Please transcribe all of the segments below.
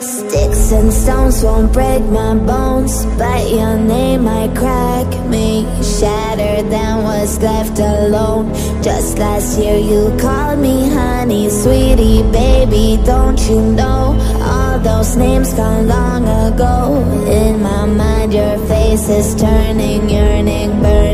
Sticks and stones won't break my bones But your name might crack me Shattered than was left alone. Just last year you called me honey Sweetie, baby, don't you know? All those names gone long ago In my mind your face is turning Yearning, burning,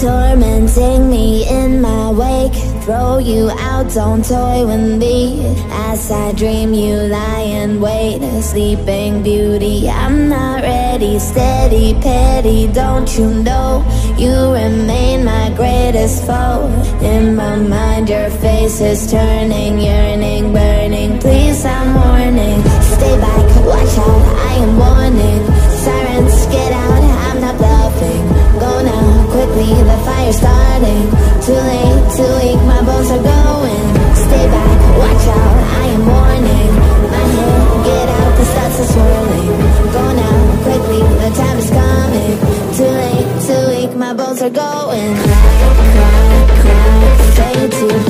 Tormenting me in my wake. Throw you out, don't toy with me As I dream. You lie in wait sleeping beauty, I'm not ready Steady, petty, don't you know You remain my greatest foe? In my mind your face is turning Yearning, burning, please I'm warning. Stay back, watch out, I am warning weak, my bones are going Crack, crack, crack, fade to